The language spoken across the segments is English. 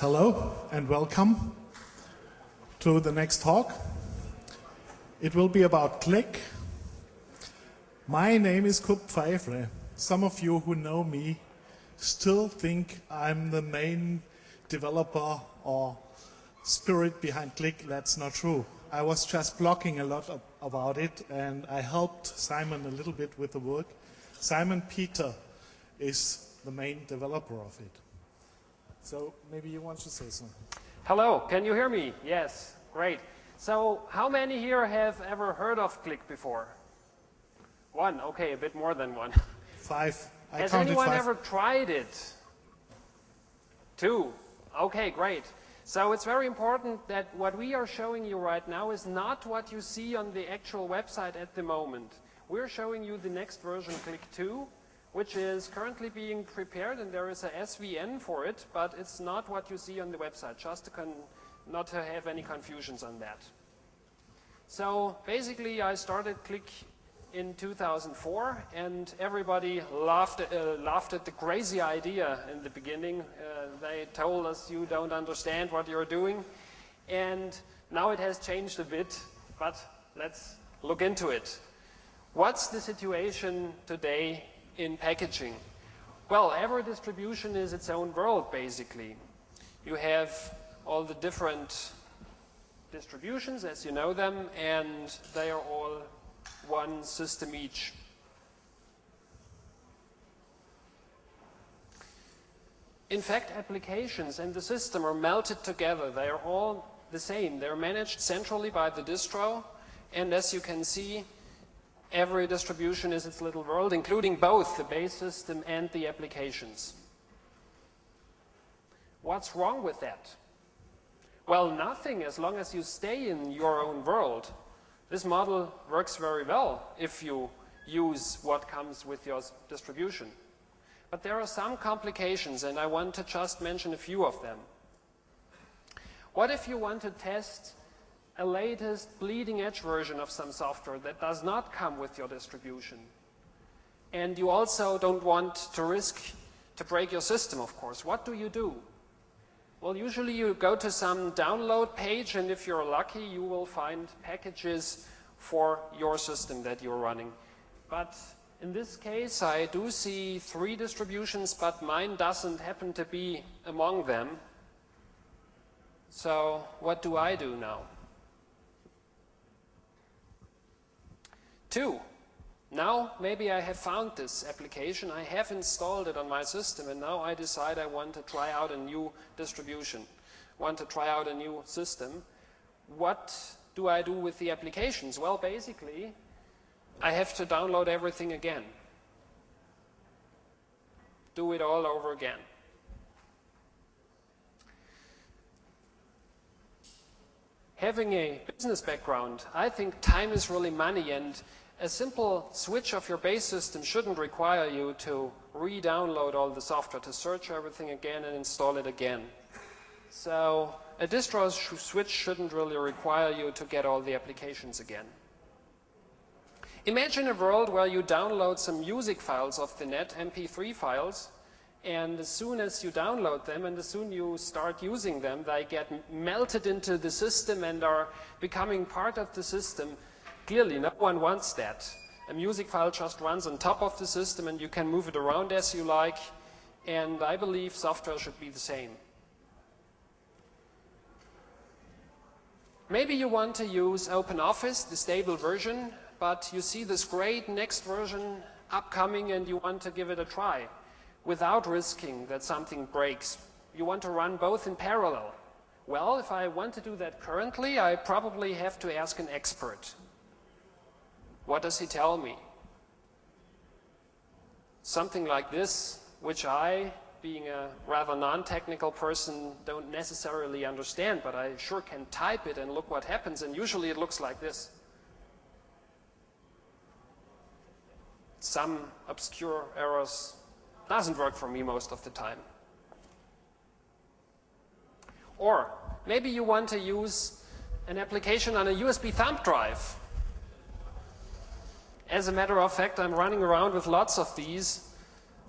Hello and welcome to the next talk. It will be about klik. My name is Kurt Pfeifle. Some of you who know me still think I'm the main developer or spirit behind klik. That's not true. I was just blogging a lot about it and I helped Simon a little bit with the work. Simon Peter is the main developer of it. So maybe you want to say something. Hello, can you hear me? Yes, great. So how many here have ever heard of klik before? One, okay, a bit more than one. Five. I Has anyone five. ever tried it? Two. Okay, great. So it's very important that what we are showing you right now is not what you see on the actual website at the moment. We're showing you the next version, klik 2, which is currently being prepared, and there is a SVN for it, but it's not what you see on the website, just to not to have any confusions on that. So basically, I started klik in 2004, and everybody laughed, uh, laughed at the crazy idea in the beginning. Uh, they told us you don't understand what you're doing, and now it has changed a bit, but let's look into it. What's the situation today in packaging? Well, every distribution is its own world, basically. You have all the different distributions as you know them, and they are all one system each. In fact, applications and the system are melted together. They are all the same. They're managed centrally by the distro, and as you can see, every distribution is its little world, including both the base system and the applications. What's wrong with that? Well, nothing as long as you stay in your own world. This model works very well if you use what comes with your distribution. But there are some complications, and I want to just mention a few of them. What if you want to test a latest bleeding edge version of some software that does not come with your distribution? And you also don't want to risk to break your system, of course. What do you do? Well, usually you go to some download page, and if you're lucky, you will find packages for your system that you're running. But in this case, I do see three distributions, but mine doesn't happen to be among them. So what do I do now? Two, now maybe I have found this application, I have installed it on my system, and now I decide I want to try out a new distribution, want to try out a new system. What do I do with the applications? Well, basically, I have to download everything again. Do it all over again. Having a business background, I think time is really money and a simple switch of your base system shouldn't require you to re-download all the software, to search everything again and install it again. So a distro switch shouldn't really require you to get all the applications again. Imagine a world where you download some music files off the net, MP3 files, and as soon as you download them and as soon you start using them, they get melted into the system and are becoming part of the system. Clearly, no one wants that. A music file just runs on top of the system and you can move it around as you like, and I believe software should be the same. Maybe you want to use OpenOffice, the stable version, but you see this great next version upcoming and you want to give it a try without risking that something breaks. You want to run both in parallel. Well, if I want to do that currently, I probably have to ask an expert. What does he tell me? Something like this, which I, being a rather non-technical person, don't necessarily understand, but I sure can type it and look what happens, and usually it looks like this. Some obscure errors doesn't work for me most of the time. Or maybe you want to use an application on a USB thumb drive. As a matter of fact, I'm running around with lots of these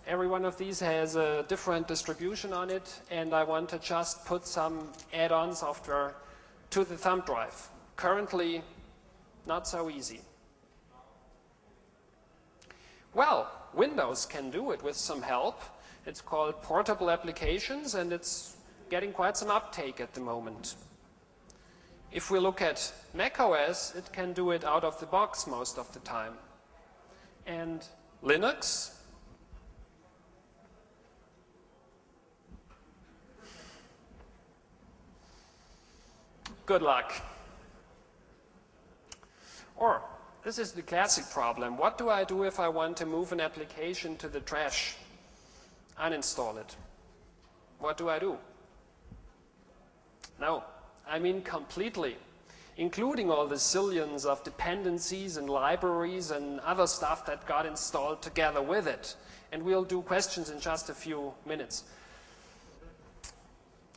every one of these has a different distribution on it, and I want to just put some add-on software to the thumb drive. Currently, not so easy. Well, Windows can do it with some help. It's called Portable Applications, and it's getting quite some uptake at the moment. If we look at macOS, it can do it out of the box most of the time. And Linux, good luck. Or, this is the classic problem. What do I do if I want to move an application to the trash? Uninstall it. What do I do? No, I mean completely, including all the zillions of dependencies and libraries and other stuff that got installed together with it. And we'll do questions in just a few minutes.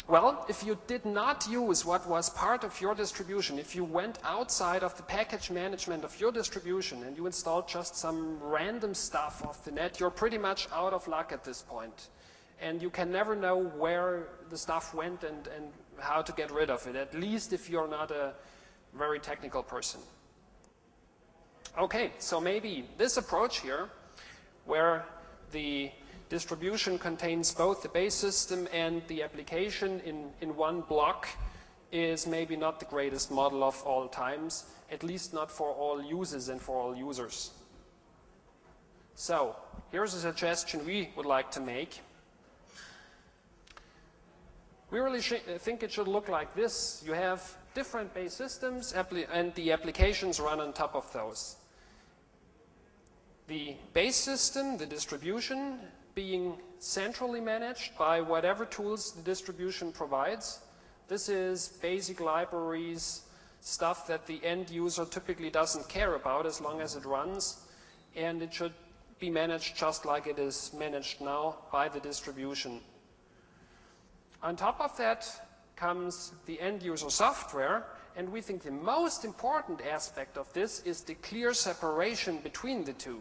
Well, if you did not use what was part of your distribution, if you went outside of the package management of your distribution and you installed just some random stuff off the net, you're pretty much out of luck at this point. And you can never know where the stuff went and, and how to get rid of it, at least if you're not a very technical person. Okay, so maybe this approach here, where the distribution contains both the base system and the application in, in one block is maybe not the greatest model of all times, at least not for all users and for all users. So, here's a suggestion we would like to make. We really think it should look like this. You have different base systems and the applications run on top of those. The base system, the distribution, being centrally managed by whatever tools the distribution provides. This is basic libraries, stuff that the end user typically doesn't care about as long as it runs, and it should be managed just like it is managed now by the distribution. On top of that comes the end user software, and we think the most important aspect of this is the clear separation between the two.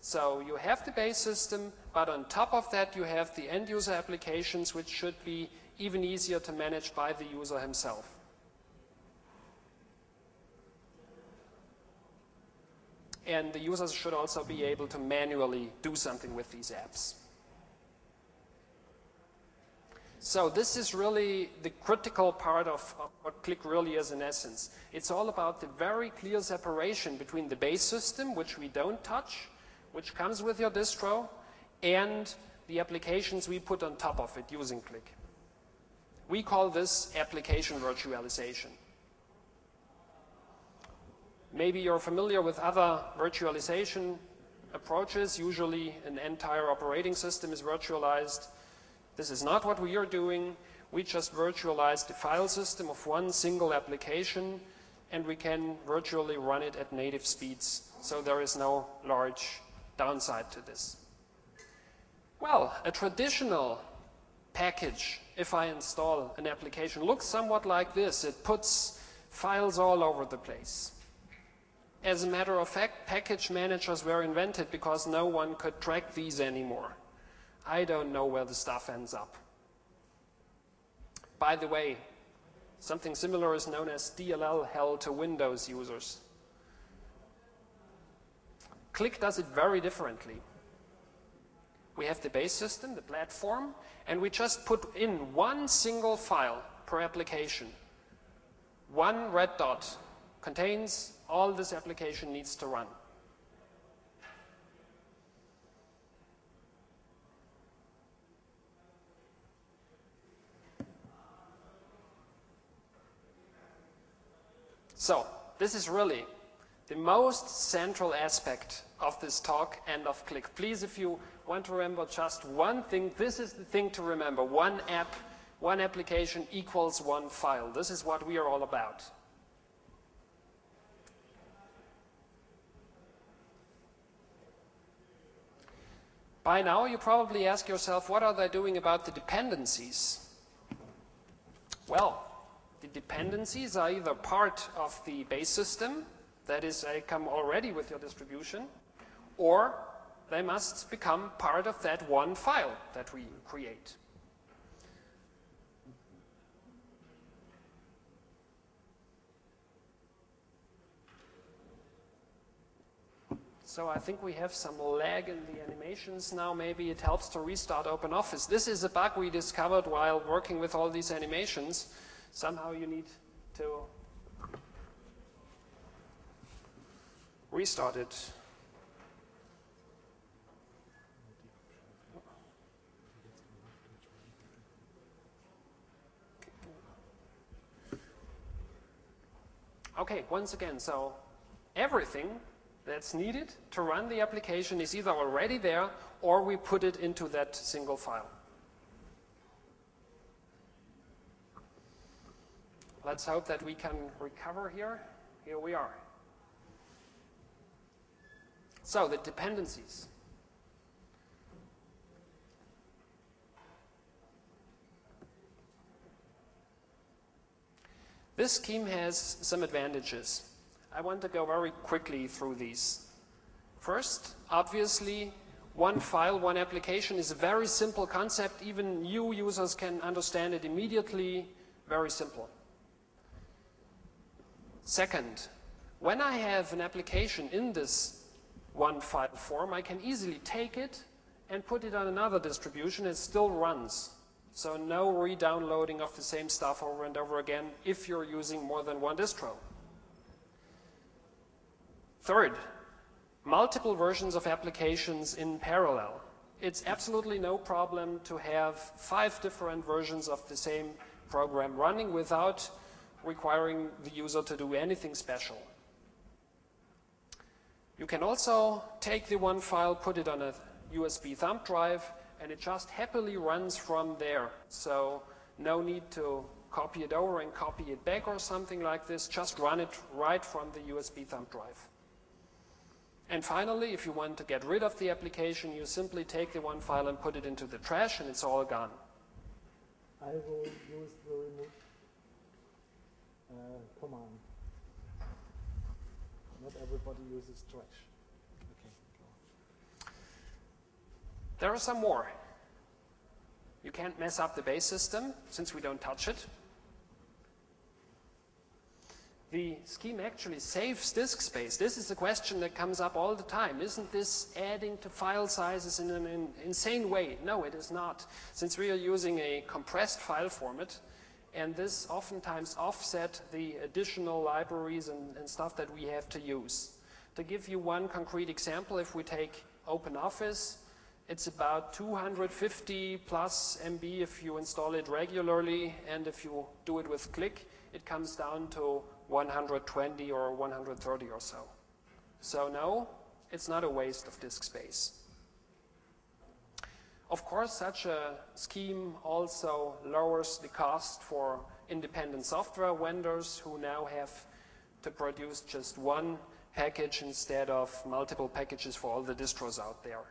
So you have the base system, but on top of that you have the end user applications which should be even easier to manage by the user himself. And the users should also be able to manually do something with these apps. So this is really the critical part of, of, what klik really is in essence. It's all about the very clear separation between the base system, which we don't touch, which comes with your distro, and the applications we put on top of it using klik. We call this application virtualization. Maybe you're familiar with other virtualization approaches. Usually an entire operating system is virtualized. This is not what we are doing. We just virtualize the file system of one single application and we can virtually run it at native speeds. So there is no large downside to this? Well, a traditional package, if I install an application, looks somewhat like this. It puts files all over the place. As a matter of fact, package managers were invented because no one could track these anymore. I don't know where the stuff ends up. By the way, something similar is known as DLL hell to Windows users. klik does it very differently. We have the base system, the platform, and we just put in one single file per application. One red dot contains all this application needs to run. So, this is really the most central aspect of this talk and of klik. Please, if you want to remember just one thing, this is the thing to remember. One app, one application equals one file. This is what we are all about. By now, you probably ask yourself, what are they doing about the dependencies? Well, the dependencies are either part of the base system, that is, they come already with your distribution, or they must become part of that one file that we create. So I think we have some lag in the animations now. Maybe it helps to restart OpenOffice. This is a bug we discovered while working with all these animations. Somehow you need to restart it. Okay, once again, so everything that's needed to run the application is either already there or we put it into that single file. Let's hope that we can recover here. Here we are. So the dependencies. This scheme has some advantages. I want to go very quickly through these. First, obviously, one file, one application is a very simple concept. Even new users can understand it immediately. Very simple. Second, when I have an application in this one file form, I can easily take it and put it on another distribution. It still runs. So no re-downloading of the same stuff over and over again if you're using more than one distro. Third, multiple versions of applications in parallel. It's absolutely no problem to have five different versions of the same program running without requiring the user to do anything special. You can also take the one file, put it on a USB thumb drive, and it just happily runs from there. So no need to copy it over and copy it back or something like this. Just run it right from the USB thumb drive. And finally, if you want to get rid of the application, you simply take the one file and put it into the trash and it's all gone. I will use the remove uh, command. Not everybody uses trash. Okay, there are some more. You can't mess up the base system since we don't touch it the scheme actually saves disk space? This is a question that comes up all the time. Isn't this adding to file sizes in an insane way? No, it is not. Since we are using a compressed file format, and this oftentimes offset the additional libraries and, and stuff that we have to use. To give you one concrete example, if we take OpenOffice, it's about 250 plus MB if you install it regularly, and if you do it with klik, it comes down to 120 or 130 or so. So no, it's not a waste of disk space. Of course, such a scheme also lowers the cost for independent software vendors who now have to produce just one package instead of multiple packages for all the distros out there.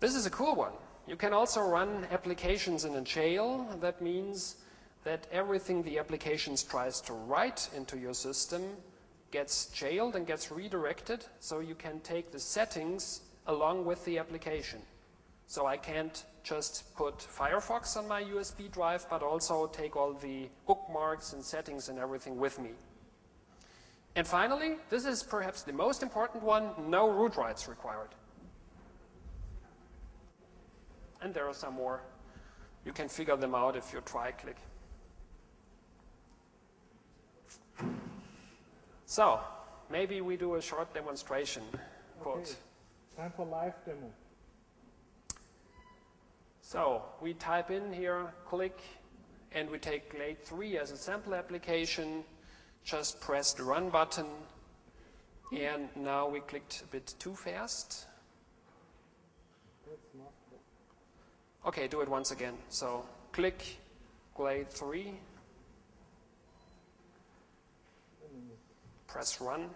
This is a cool one. You can also run applications in a jail. That means that everything the applications tries to write into your system gets jailed and gets redirected so you can take the settings along with the application. So I can't just put Firefox on my USB drive, but also take all the bookmarks and settings and everything with me. And finally, this is perhaps the most important one, no root rights required. And there are some more. You can figure them out if you try klik. So, maybe we do a short demonstration. Okay. Time for live demo. So, we type in here, klik, and we take Glade 3 as a sample application, just press the run button, and now we clicked a bit too fast. Okay, do it once again. So, klik Glade 3, press run.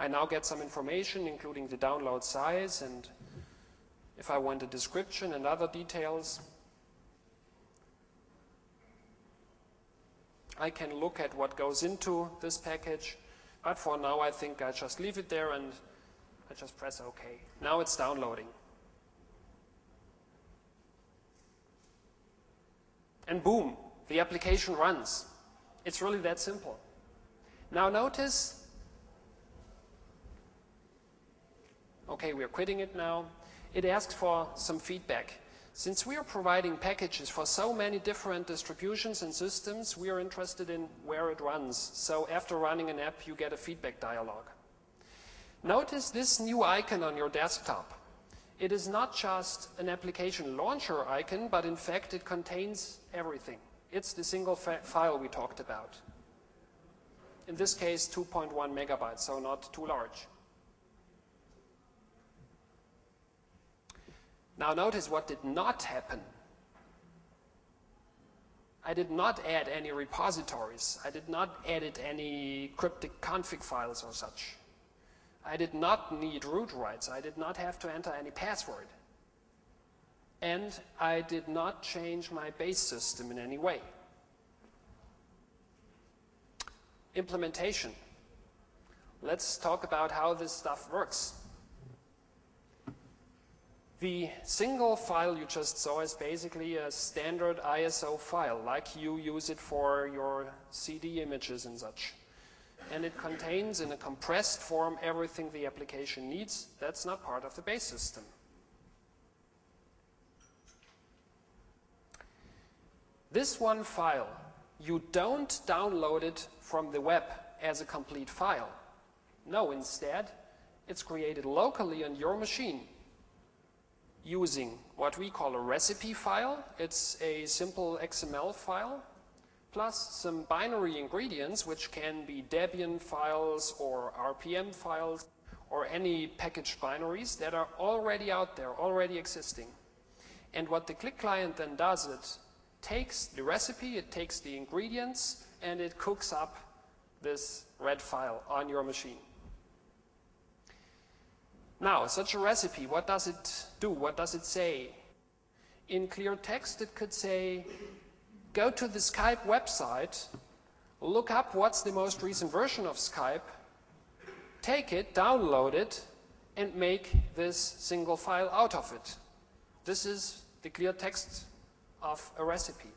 I now get some information, including the download size and if I want a description and other details. I can look at what goes into this package, but for now I think I just leave it there and I just press OK. Now it's downloading. And boom, the application runs. It's really that simple. Now notice, okay, we're quitting it now. It asks for some feedback. Since we are providing packages for so many different distributions and systems, we are interested in where it runs. So after running an app, you get a feedback dialog. Notice this new icon on your desktop. It is not just an application launcher icon, but in fact it contains everything. It's the single file we talked about. In this case, 2.1 megabytes, so not too large. Now notice what did not happen. I did not add any repositories. I did not edit any cryptic config files or such. I did not need root rights. I did not have to enter any password. And I did not change my base system in any way. Implementation. Let's talk about how this stuff works. The single file you just saw is basically a standard ISO file, like you use it for your CD images and such and it contains in a compressed form everything the application needs. That's not part of the base system. This one file, you don't download it from the web as a complete file. No, instead, it's created locally on your machine using what we call a recipe file. It's a simple XML file plus some binary ingredients, which can be Debian files or RPM files or any packaged binaries that are already out there, already existing. And what the klik client then does, it takes the recipe, it takes the ingredients, and it cooks up this red file on your machine. Now, such a recipe, what does it do? What does it say? In clear text, it could say, go to the Skype website, look up what's the most recent version of Skype, take it, download it, and make this single file out of it. This is the clear text of a recipe.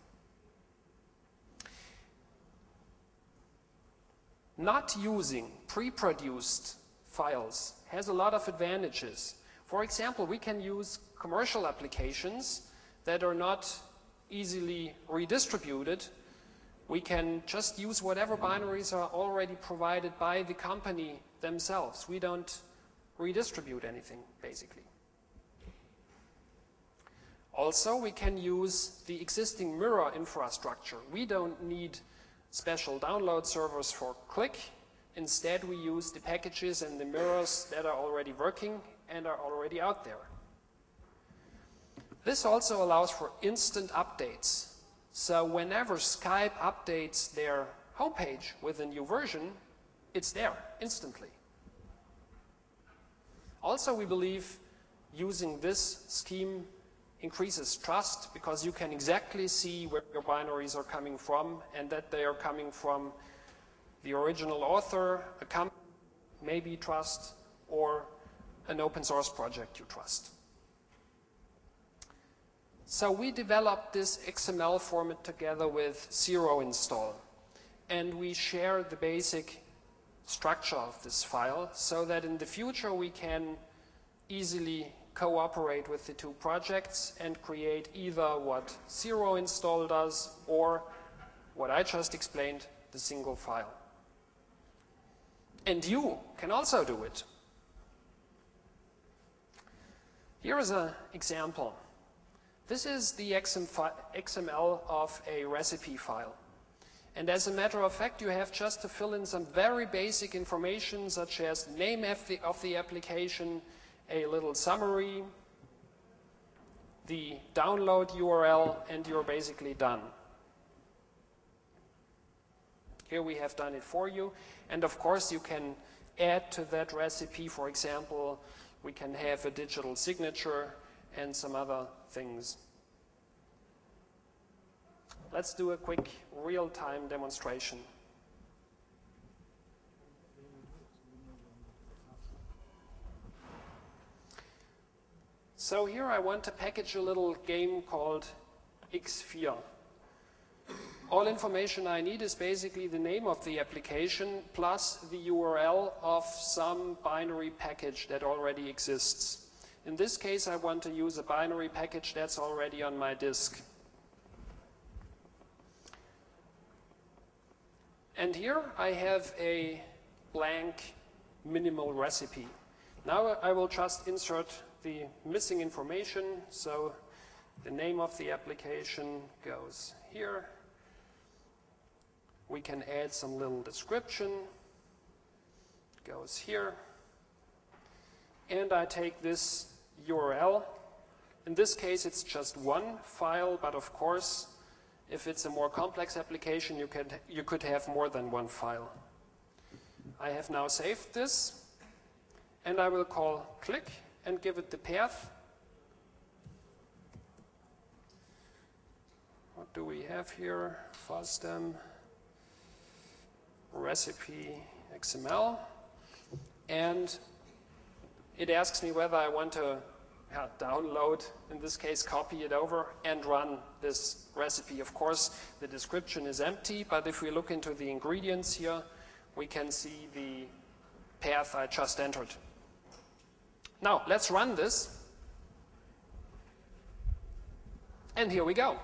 Not using pre-produced files has a lot of advantages. For example, we can use commercial applications that are not easily redistributed, we can just use whatever binaries are already provided by the company themselves. We don't redistribute anything, basically. Also, we can use the existing Mirror infrastructure. We don't need special download servers for klik. Instead, we use the packages and the mirrors that are already working and are already out there. This also allows for instant updates. So whenever Skype updates their homepage with a new version, it's there instantly. Also, we believe using this scheme increases trust because you can exactly see where your binaries are coming from and that they are coming from the original author, a company maybe trust, or an open source project you trust. So we developed this XML format together with Zero Install. And we share the basic structure of this file so that in the future we can easily cooperate with the two projects and create either what Zero Install does or what I just explained, the single file. And you can also do it. Here is an example. This is the XML of a recipe file. And as a matter of fact, you have just to fill in some very basic information such as name of the, of the application, a little summary, the download URL, and you're basically done. Here we have done it for you. And of course, you can add to that recipe, for example, we can have a digital signature and some other things. Let's do a quick real-time demonstration. So here I want to package a little game called X4. All information I need is basically the name of the application plus the URL of some binary package that already exists. In this case, I want to use a binary package that's already on my disk. And here I have a blank minimal recipe. Now I will just insert the missing information. So the name of the application goes here. We can add some little description. Goes here. And I take this URL. In this case, it's just one file, but of course, if it's a more complex application, you could, you could have more than one file. I have now saved this, and I will call klik and give it the path. What do we have here? FOSDEM recipe XML. And it asks me whether I want to download, in this case, copy it over and run this recipe. Of course, the description is empty, but if we look into the ingredients here, we can see the path I just entered. Now, let's run this. And here we go.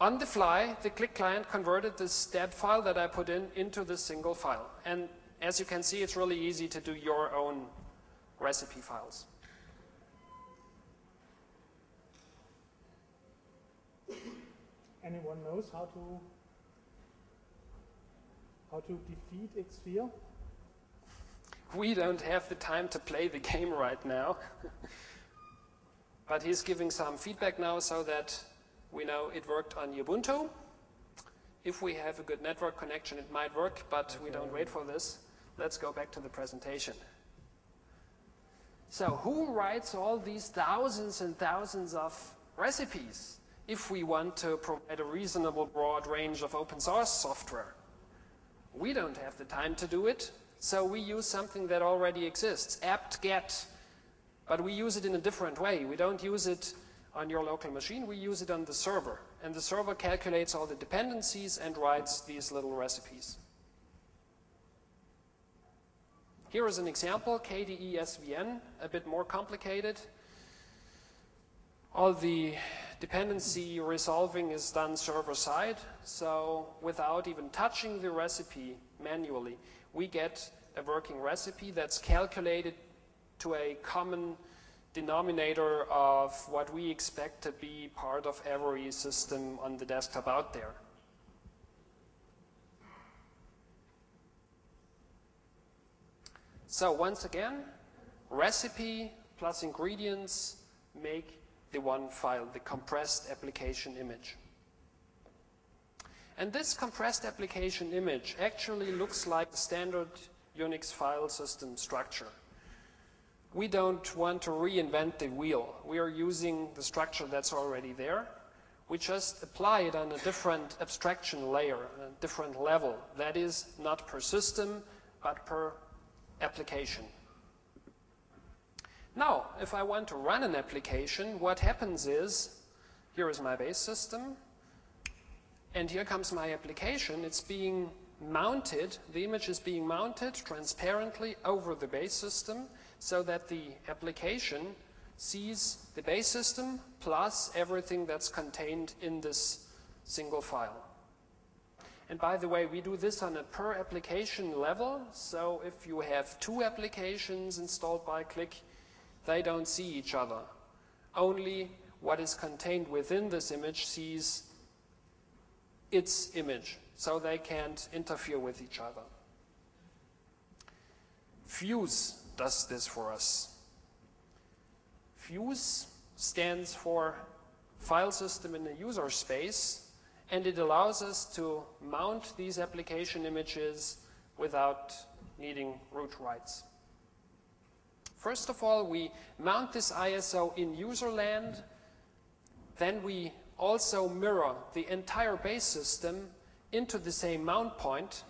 On the fly, the klik client converted this step file that I put in into this single file. And as you can see, it's really easy to do your own recipe files. Anyone knows how to how to defeat X4? We don't have the time to play the game right now. but he's giving some feedback now so that we know it worked on Ubuntu. If we have a good network connection, it might work, but okay. we don't wait for this. Let's go back to the presentation. So who writes all these thousands and thousands of recipes if we want to provide a reasonable broad range of open source software? We don't have the time to do it, so we use something that already exists, apt-get, but we use it in a different way. We don't use it on your local machine, we use it on the server. And the server calculates all the dependencies and writes these little recipes. Here is an example, KDE SVN, a bit more complicated. All the dependency resolving is done server-side, so without even touching the recipe manually, we get a working recipe that's calculated to a common denominator of what we expect to be part of every system on the desktop out there. So once again, recipe plus ingredients make the one file, the compressed application image. And this compressed application image actually looks like the standard Unix file system structure. We don't want to reinvent the wheel. We are using the structure that's already there. We just apply it on a different abstraction layer, a different level. That is not per system, but per application. Now, if I want to run an application, what happens is, here is my base system, and here comes my application. It's being mounted, the image is being mounted transparently over the base system so that the application sees the base system plus everything that's contained in this single file. And by the way, we do this on a per application level. So if you have two applications installed by klik, they don't see each other. Only what is contained within this image sees its image, so they can't interfere with each other. Fuse does this for us. Fuse stands for File System in the User Space, and it allows us to mount these application images without needing root rights. First of all, we mount this ISO in user land, then we also mirror the entire base system into the same mount point.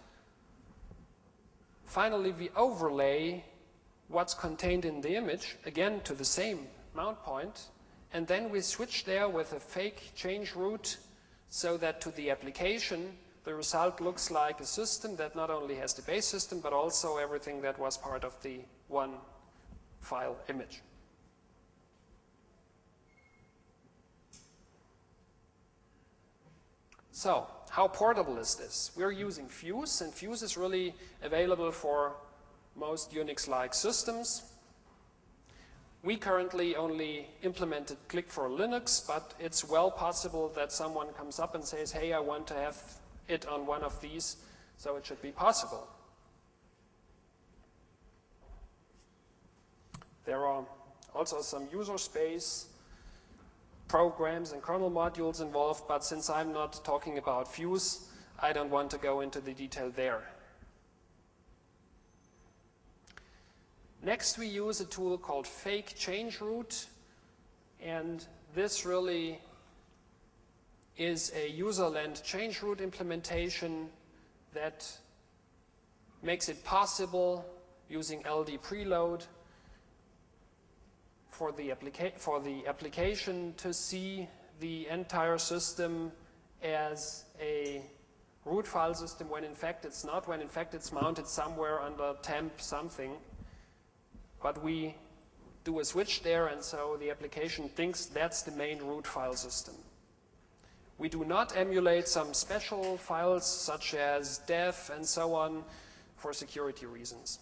Finally, we overlay what's contained in the image, again to the same mount point, and then we switch there with a fake change root so that to the application, the result looks like a system that not only has the base system, but also everything that was part of the one file image. So, how portable is this? We're using Fuse, and Fuse is really available for most Unix-like systems. We currently only implemented klik for Linux, but it's well possible that someone comes up and says, hey, I want to have it on one of these, so it should be possible. There are also some user space programs and kernel modules involved, but since I'm not talking about Fuse, I don't want to go into the detail there. Next, we use a tool called fake change root, and this really is a userland change root implementation that makes it possible using LD preload for the, for the application to see the entire system as a root file system when in fact it's not, when in fact it's mounted somewhere under temp something. But we do a switch there and so the application thinks that's the main root file system. We do not emulate some special files such as def and so on for security reasons.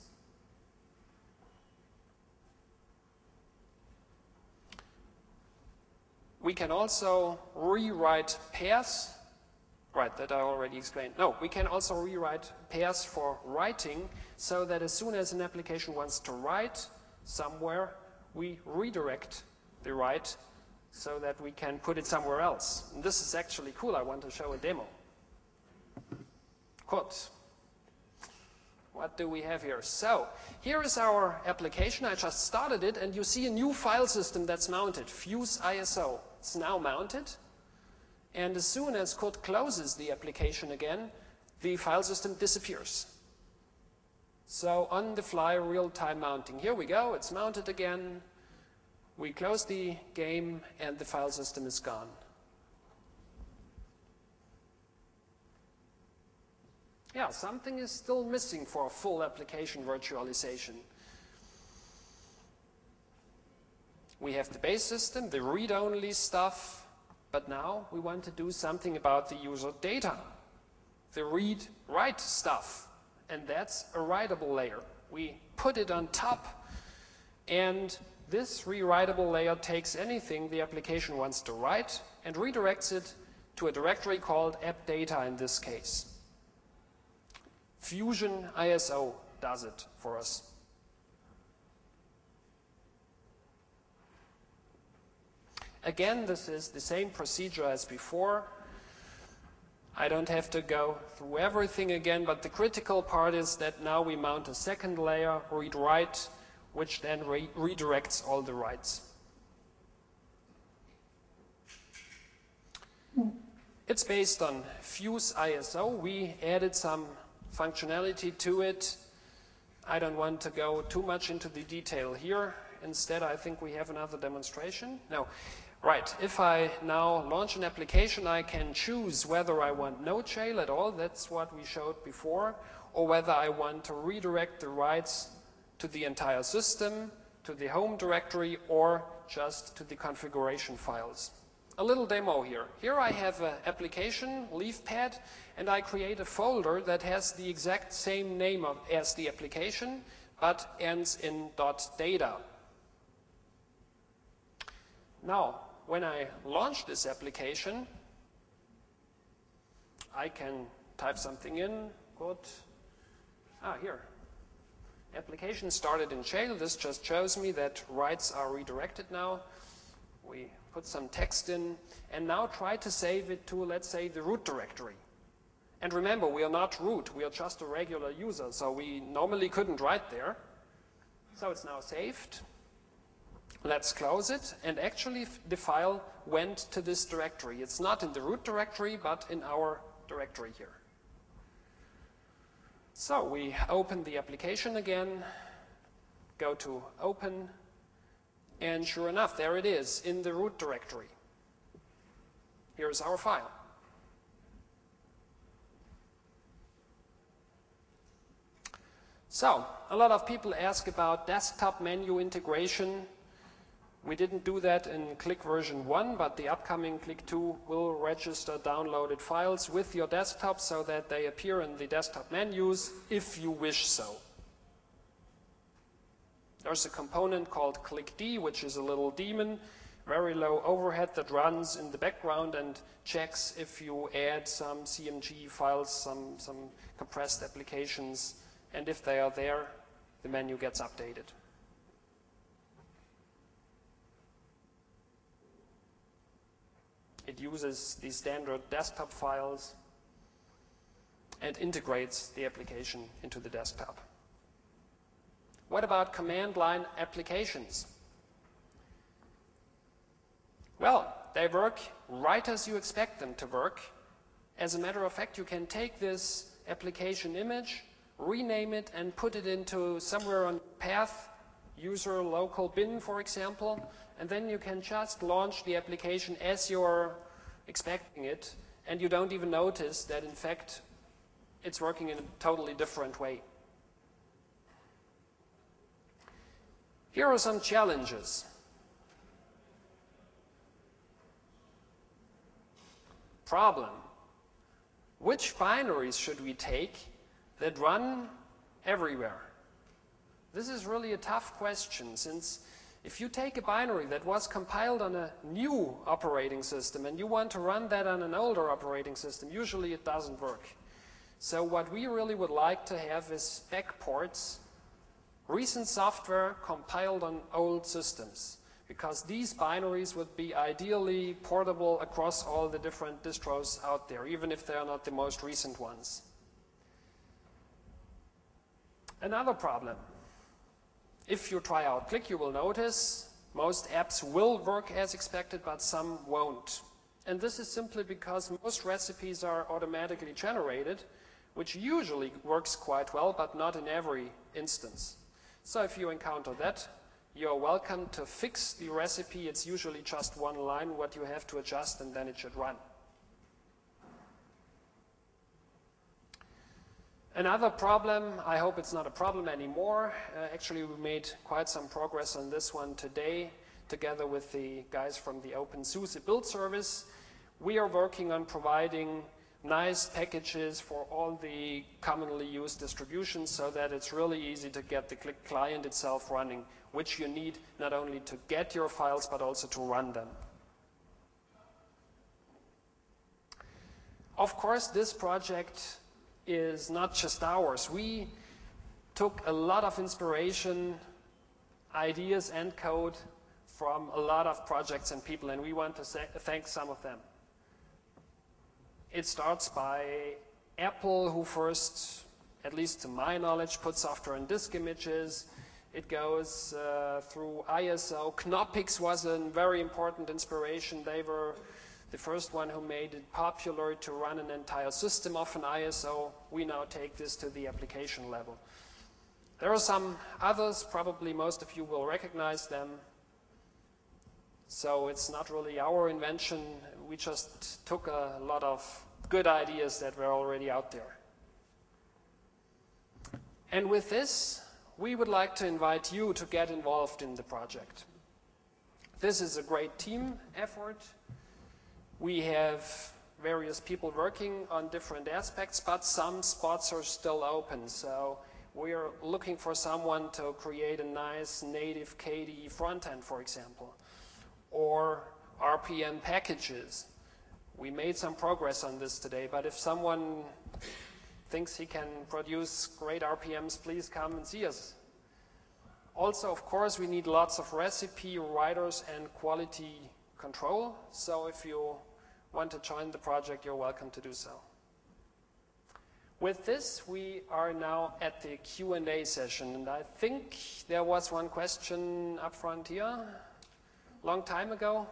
We can also rewrite pairs. Right, that I already explained. No, we can also rewrite pairs for writing so that as soon as an application wants to write somewhere, we redirect the write so that we can put it somewhere else. And this is actually cool. I want to show a demo. Quote. What do we have here? So, here is our application. I just started it, and you see a new file system that's mounted, Fuse ISO. It's now mounted. And as soon as Kurt closes the application again, the file system disappears. So on the fly real-time mounting. Here we go, it's mounted again. We close the game and the file system is gone. Yeah, something is still missing for a full application virtualization. We have the base system, the read-only stuff, but now we want to do something about the user data, the read-write stuff, and that's a writable layer. We put it on top, and this rewritable layer takes anything the application wants to write and redirects it to a directory called app data in this case. Fuse ISO does it for us. Again, this is the same procedure as before. I don't have to go through everything again, but the critical part is that now we mount a second layer, read-write, which then re redirects all the writes. It's based on Fuse ISO. We added some functionality to it. I don't want to go too much into the detail here. Instead, I think we have another demonstration. No. Right, if I now launch an application, I can choose whether I want no jail at all, that's what we showed before, or whether I want to redirect the writes to the entire system, to the home directory, or just to the configuration files. A little demo here. Here I have an application, LeafPad, and I create a folder that has the exact same name of, as the application, but ends in .data. Now, when I launch this application, I can type something in. Ah, here. Application started in jail. This just shows me that writes are redirected now. We put some text in, and now try to save it to, let's say, the root directory. And remember, we are not root. We are just a regular user, so we normally couldn't write there. So it's now saved. Let's close it. And actually, the file went to this directory. It's not in the root directory, but in our directory here. So we open the application again, go to Open, And sure enough, there it is in the root directory. Here's our file. So, a lot of people ask about desktop menu integration. We didn't do that in klik version 1, but the upcoming klik 2 will register downloaded files with your desktop so that they appear in the desktop menus if you wish so. There's a component called klikd, which is a little daemon, very low overhead that runs in the background and checks if you add some CMG files, some, some compressed applications, and if they are there, the menu gets updated. It uses the standard desktop files and integrates the application into the desktop. What about command line applications? Well, they work right as you expect them to work. As a matter of fact, you can take this application image rename it and put it into somewhere on path, user local bin, for example, and then you can just launch the application as you're expecting it, and you don't even notice that, in fact, it's working in a totally different way. Here are some challenges. Problem. Which binaries should we take that run everywhere? This is really a tough question since if you take a binary that was compiled on a new operating system and you want to run that on an older operating system, usually it doesn't work. So what we really would like to have is spec ports, recent software compiled on old systems because these binaries would be ideally portable across all the different distros out there, even if they are not the most recent ones. Another problem. If you try out klik, you will notice most apps will work as expected, but some won't. And this is simply because most recipes are automatically generated, which usually works quite well, but not in every instance. So if you encounter that, you're welcome to fix the recipe. It's usually just one line what you have to adjust, and then it should run. Another problem, I hope it's not a problem anymore. Uh, actually, we made quite some progress on this one today, together with the guys from the OpenSUSE build service. We are working on providing nice packages for all the commonly used distributions so that it's really easy to get the client itself running, which you need not only to get your files, but also to run them. Of course, this project is not just ours. We took a lot of inspiration, ideas, and code from a lot of projects and people, and we want to thank some of them. It starts by Apple, who first, at least to my knowledge, put software in disk images. It goes uh, through ISO. Knoppix was a very important inspiration. They were the first one who made it popular to run an entire system off an ISO. We now take this to the application level. There are some others, probably most of you will recognize them. So it's not really our invention. We just took a lot of good ideas that were already out there. And with this, we would like to invite you to get involved in the project. This is a great team effort. We have various people working on different aspects, but some spots are still open. So we are looking for someone to create a nice native KDE front end, for example, or RPM packages. We made some progress on this today, but if someone thinks he can produce great RPMs, please come and see us. Also, of course, we need lots of recipe writers and quality control. So if you want to join the project, you're welcome to do so. With this, we are now at the Q&A session, and I think there was one question up front here, long time ago.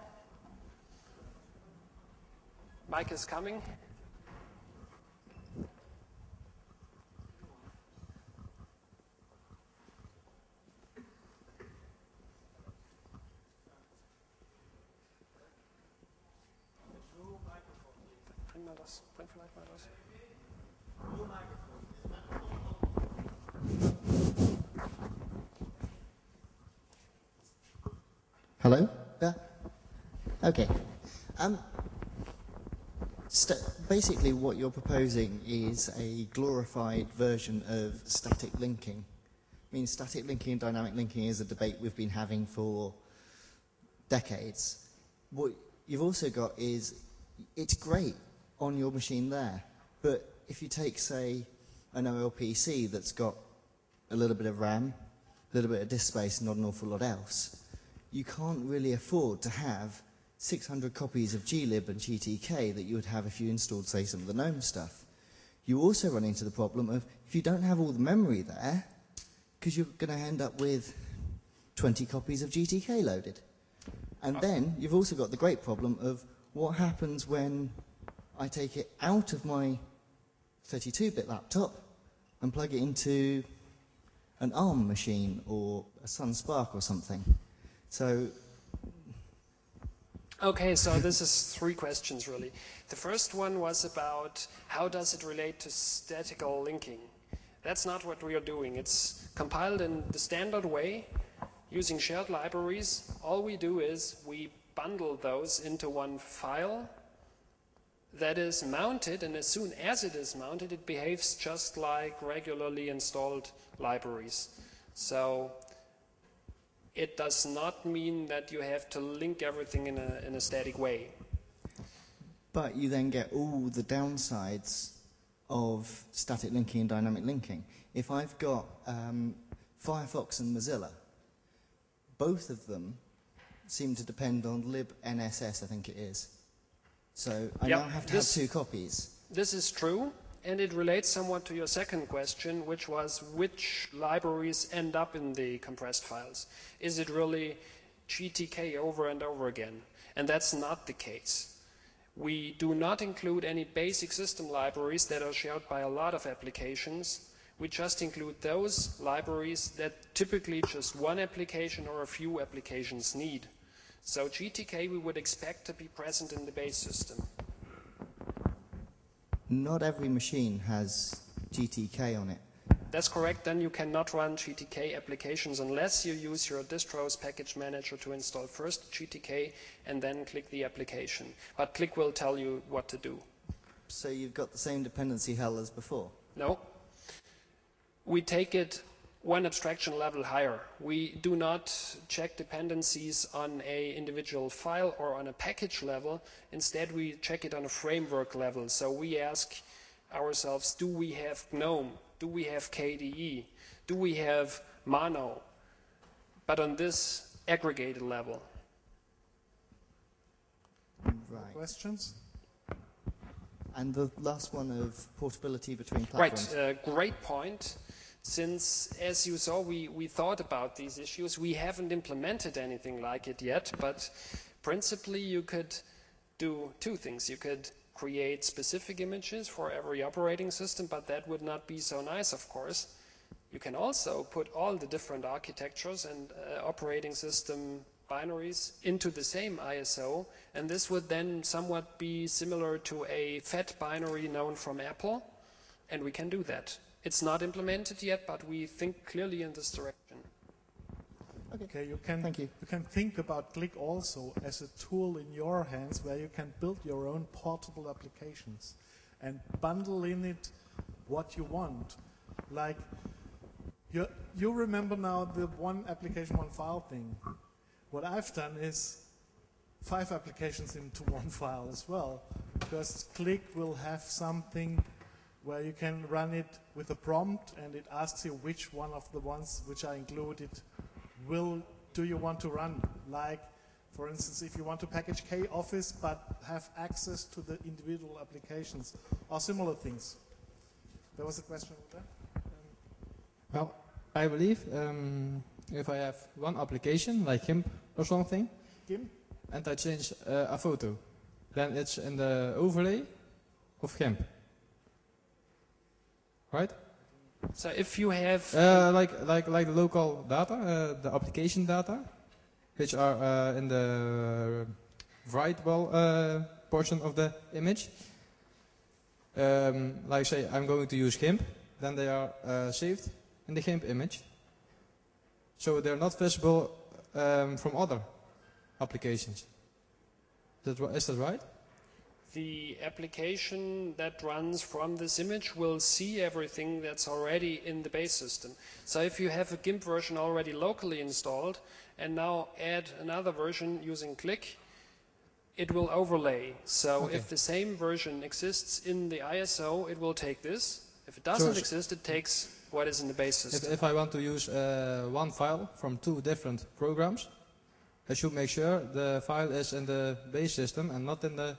Mike is coming. Bring vielleicht mal das. Hello? Yeah? Okay. Um, basically, what you're proposing is a glorified version of static linking. I mean, static linking and dynamic linking is a debate we've been having for decades. What you've also got is it's great on your machine there, but if you take, say, an OLPC that's got a little bit of RAM, a little bit of disk space, not an awful lot else, you can't really afford to have 600 copies of glib and GTK that you would have if you installed, say, some of the GNOME stuff. You also run into the problem of if you don't have all the memory there, because you're going to end up with 20 copies of GTK loaded. And uh. then you've also got the great problem of what happens when I take it out of my 32-bit laptop and plug it into an ARM machine or a Sun SPARC or something. So. Okay, so this is three questions really. The first one was about how does it relate to statical linking? That's not what we are doing. It's compiled in the standard way using shared libraries. All we do is we bundle those into one file that is mounted, and as soon as it is mounted, it behaves just like regularly installed libraries. So it does not mean that you have to link everything in a, in a static way. But you then get all the downsides of static linking and dynamic linking. If I've got um, Firefox and Mozilla, both of them seem to depend on libnss, I think it is. So I yep, now have to this, have two copies. This is true. And it relates somewhat to your second question, which was which libraries end up in the compressed files. Is it really GTK over and over again? And that's not the case. We do not include any basic system libraries that are shared by a lot of applications. We just include those libraries that typically just one application or a few applications need. So GTK we would expect to be present in the base system not every machine has GTK on it. That's correct. Then you cannot run GTK applications unless you use your distro's package manager to install first GTK and then klik the application. But klik will tell you what to do. So you've got the same dependency hell as before? No. We take it one abstraction level higher. We do not check dependencies on a individual file or on a package level. Instead, we check it on a framework level. So we ask ourselves, do we have GNOME? Do we have KDE? Do we have Mono? But on this aggregated level. Right. Questions? And the last one of portability between platforms. Right, uh, great point since, as you saw, we, we thought about these issues. We haven't implemented anything like it yet, but principally you could do two things. You could create specific images for every operating system, but that would not be so nice, of course. You can also put all the different architectures and uh, operating system binaries into the same ISO, and this would then somewhat be similar to a FAT binary known from Apple, and we can do that. It's not implemented yet, but we think clearly in this direction. Okay, okay you can Thank you. you can think about klik also as a tool in your hands where you can build your own portable applications and bundle in it what you want. Like you, you remember now the one application, one file thing. What I've done is five applications into one file as well because klik will have something where you can run it with a prompt and it asks you which one of the ones which are included will do you want to run. Like, for instance, if you want to package KOffice but have access to the individual applications or similar things. There was a question there. well, I believe um, if I have one application like GIMP or something, GIMP? and I change uh, a photo, then it's in the overlay of GIMP right? So if you have uh, like like like the local data, uh, the application data, which are uh, in the writable uh, portion of the image, um, like say I'm going to use GIMP, then they are uh, saved in the GIMP image. So they're not visible um, from other applications. Is that right? The application that runs from this image will see everything that's already in the base system. So if you have a GIMP version already locally installed and now add another version using klik, it will overlay. So Okay. if the same version exists in the ISO, it will take this. If it doesn't exist, it takes what is in the base If, system. if I want to use uh, one file from two different programs, I should make sure the file is in the base system and not in the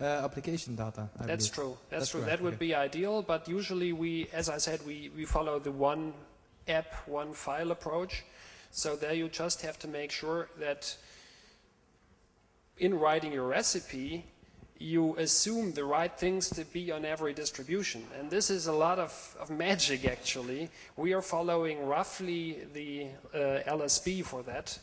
uh, application data. I That's believe. true. That's, That's true. correct, That would be ideal, but usually we, as I said, we, we follow the one app, one file approach. So there you just have to make sure that in writing your recipe, you assume the right things to be on every distribution. And this is a lot of, of magic, actually. We are following roughly the uh, LSB for that.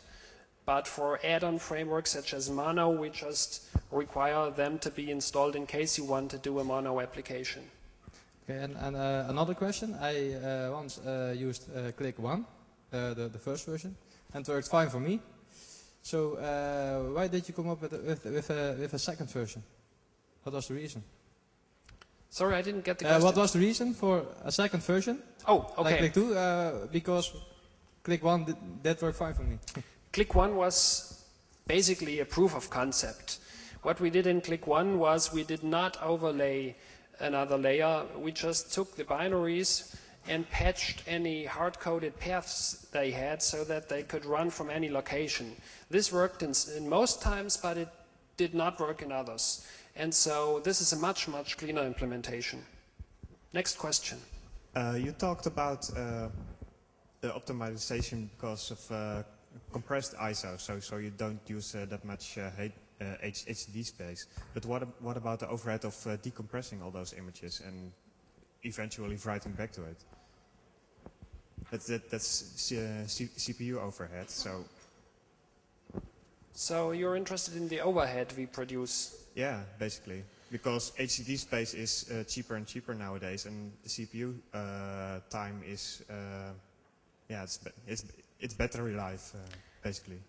But for add-on frameworks such as Mono, we just require them to be installed in case you want to do a Mono application. Okay, and, and uh, another question. I uh, once uh, used uh, klik One, uh, the, the first version, and it worked fine for me. So uh, why did you come up with a, with, with, a, with a second version? What was the reason? Sorry, I didn't get the Uh, question. what was the reason for a second version? oh, Like okay. klik Two, uh, because klik One did, that worked fine for me. klik One was basically a proof of concept. What we did in klik One was we did not overlay another layer. We just took the binaries and patched any hard-coded paths they had so that they could run from any location. This worked in, in most times, but it did not work in others. And so this is a much, much cleaner implementation. Next question. Uh, you talked about uh, the optimization because of uh, compressed ISO, so so you don't use uh, that much uh, uh, HD space. But what what about the overhead of uh, decompressing all those images and eventually writing back to it? That's that, that's C- uh, C- CPU overhead. So So you're interested in the overhead we produce. yeah, basically because HDD space is uh, cheaper and cheaper nowadays, and the CPU uh, time is uh, yeah it's be- it's it's battery life uh, basically.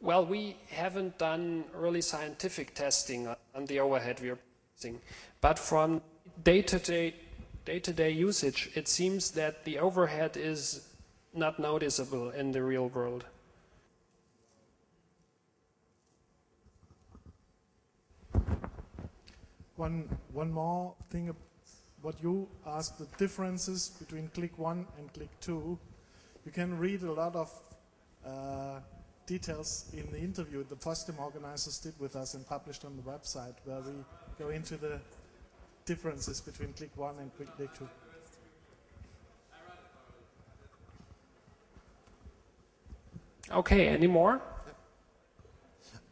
Well, we haven't done really scientific testing on the overhead we are using, but from day-to-day day-to-day usage, it seems that the overhead is not noticeable in the real world. One, one more thing, what you asked, the differences between klik 1 and klik 2. You can read a lot of uh, details in the interview the FOSDEM organizers did with us and published on the website, where we go into the differences between klik 1 and klik 2. Okay, any more?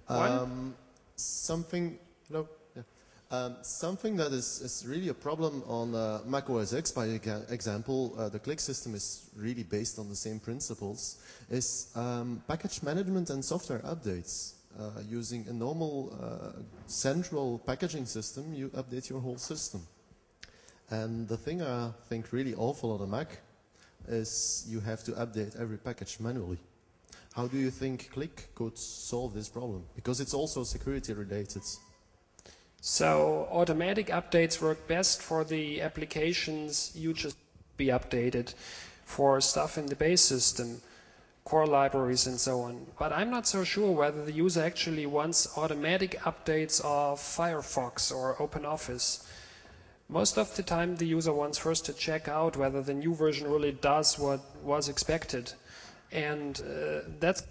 One? Um, something, hello? Um, something that is, is really a problem on uh, Mac OS X, by example, uh, the klik system is really based on the same principles, is um, package management and software updates. Uh, using a normal uh, central packaging system, you update your whole system. And the thing I think really awful on a Mac is you have to update every package manually. How do you think klik could solve this problem? Because it's also security related. So automatic updates work best for the applications you just be updated for stuff in the base system, core libraries and so on. But I'm not so sure whether the user actually wants automatic updates of Firefox or OpenOffice. Most of the time the user wants first to check out whether the new version really does what was expected. And uh, that's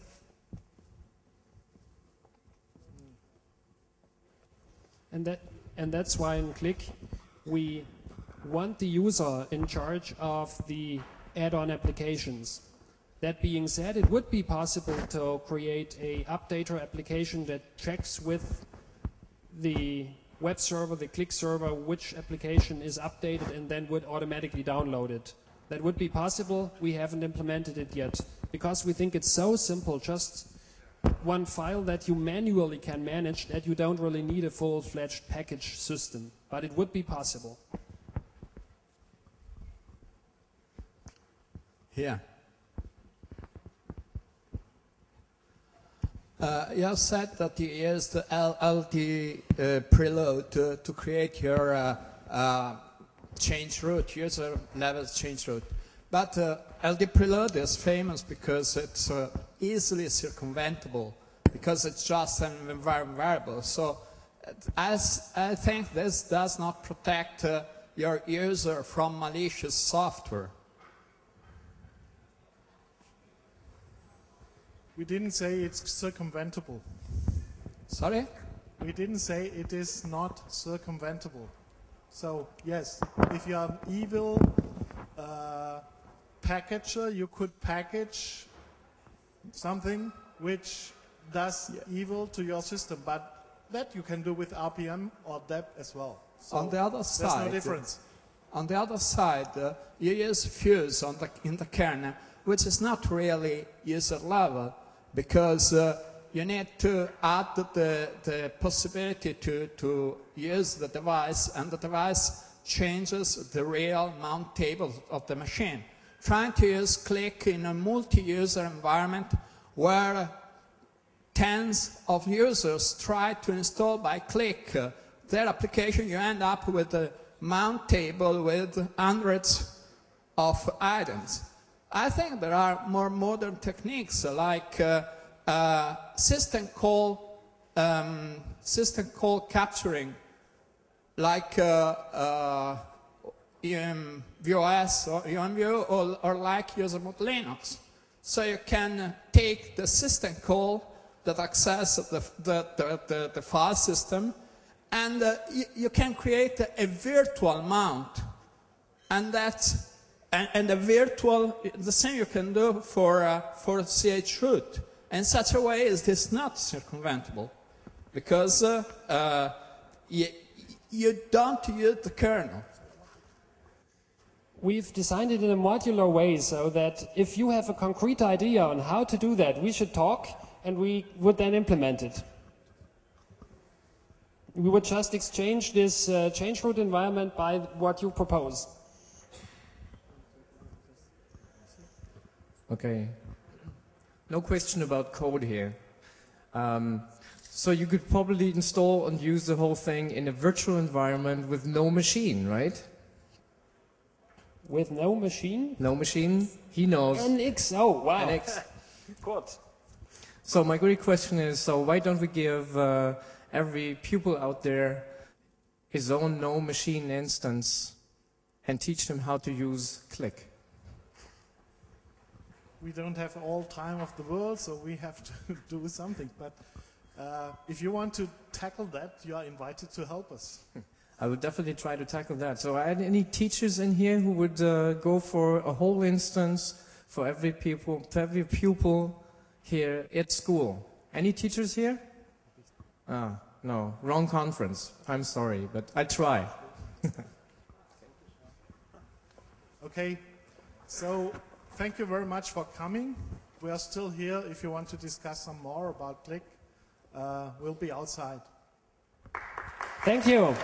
And that and that's why in klik we want the user in charge of the add-on applications. That being said, it would be possible to create a updater application that checks with the web server, the klik server, which application is updated and then would automatically download it. That would be possible. We haven't implemented it yet because we think it's so simple. Just one file that you manually can manage, that you don't really need a full-fledged package system. But it would be possible. Here. Uh, you said that you use the LLD uh, preload to, to create your uh, uh, change root, user level change root. But uh, LD preload is famous because it's uh, easily circumventable, because it's just an environment variable. So as I think this does not protect uh, your user from malicious software. We didn't say it's circumventable. Sorry? We didn't say it is not circumventable. So, yes, if you are an evil uh, packager, you could package something which does evil to your system, but that you can do with RPM or DEB as well. So On the other side, there's no difference. On the other side, uh, you use Fuse on the, in the kernel, which is not really user level because uh, you need to add the, the possibility to, to use the device and the device changes the real mount table of the machine. Trying to use klik in a multi-user environment where tens of users try to install by klik uh, their application, you end up with a mount table with hundreds of items. I think there are more modern techniques like uh, uh, system call, um, system call capturing, like uh, uh, um, VOS or UMView or, or like User-mode Linux. So you can take the system call that access the, the, the, the, the file system and uh, you, can create a, a, virtual mount. And that and, and, a virtual the same you can do for uh, for ch root. In such a way is this not circumventable because uh, uh, you, you don't use the kernel We've designed it in a modular way so that if you have a concrete idea on how to do that, we should talk and we would then implement it. We would just exchange this uh, change root environment by what you propose. Okay. No question about code here. Um, so you could probably install and use the whole thing in a virtual environment with no machine, right? With no machine? No machine. He knows. NX. Oh, wow. NX. Good. So my great question is, so why don't we give uh, every pupil out there his own no machine instance and teach them how to use klik? We don't have all time of the world, so we have to do something. But uh, if you want to tackle that, you are invited to help us. I would definitely try to tackle that. So, are there any teachers in here who would uh, go for a whole instance for every pupil, for every pupil here at school? Any teachers here? Ah, no, wrong conference. I'm sorry, but I try. okay, so thank you very much for coming. We are still here. If you want to discuss some more about klik, uh, we'll be outside. Thank you.